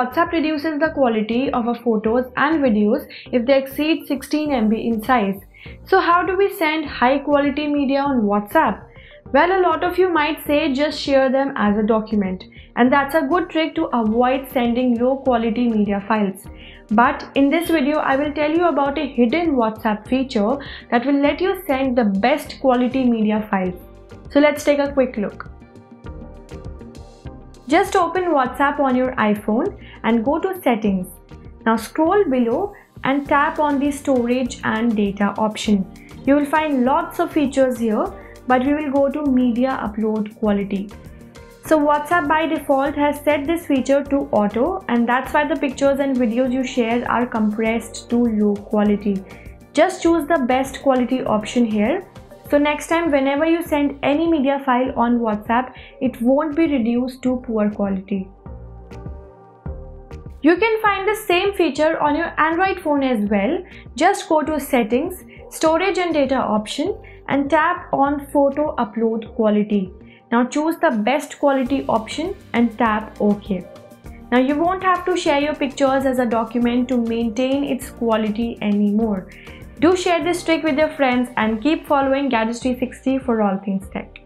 WhatsApp reduces the quality of our photos and videos if they exceed 16 MB in size. So how do we send high quality media on WhatsApp? Well, a lot of you might say just share them as a document and that's a good trick to avoid sending low quality media files. But in this video, I will tell you about a hidden WhatsApp feature that will let you send the best quality media files. So let's take a quick look. Just open WhatsApp on your iPhone and go to settings. Now scroll below and tap on the storage and data option. You will find lots of features here but we will go to media upload quality. So WhatsApp by default has set this feature to auto and that's why the pictures and videos you share are compressed to low quality. Just choose the best quality option here. So next time whenever you send any media file on WhatsApp, it won't be reduced to poor quality. You can find the same feature on your Android phone as well. Just go to settings, storage and data option and tap on photo upload quality. Now choose the best quality option and tap OK. Now you won't have to share your pictures as a document to maintain its quality anymore. Do share this trick with your friends and keep following Gadgets360 for all things tech.